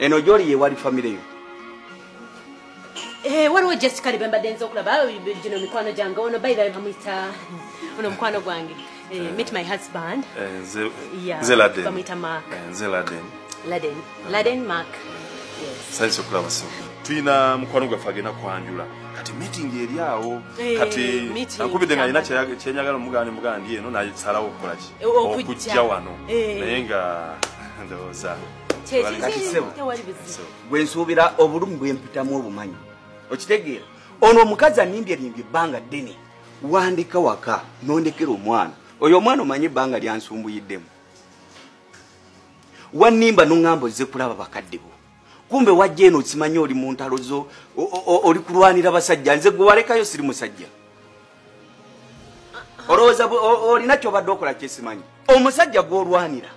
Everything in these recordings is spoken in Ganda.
eno gyoli yewali famire yo? Eh, waliwo jessica libe mbadde nza okulaba gino mikwano gyange ono bairabe bamwita ono mukwano gwange. Eh, meet my husband. Eh, nze- laden. bamuyita Mark. Eh, nze laden. Laden. Laden mark. Yes. sayinza okulaba so tulina mukwano gwaffe agenda kwanjula. Kati meeting eri awo Eh, kati meeting, ankubidde nga alina kyenyagala omuganda muganda ndi eno nasalawo okukola ki? Eh, okujja. wano. Eh. naye nga ndowooza Kye- Wali- Kati kye- sebo. tewali buzibu. bwe nsuubira obulumi bwempitamu obumanyi okitegeera ono omukazi animbyeryembye ebbanga ddene wandika waka nondekera omwana oyo omwana omanyi ebbanga lyansumbuyiddemu wannimba noŋŋamba ozze kulaba bakadde bo kumbe wajja eno okimanyi oli mu ntalo zo oli kulwanira basajja nze gwe walekayo siri musajja olowooza olina kyobadde okola kyesimanyi omusajja gwolwanira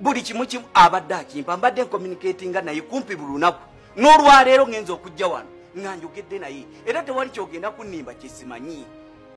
buli kimu kimu abadde akimpa mbadde nkomunikatinga naye kumpi buli lunaku. N'olwaleero ngenza okujja wano nga njogedde naye. Era tewali kyogenda kunnimba kyesimanyi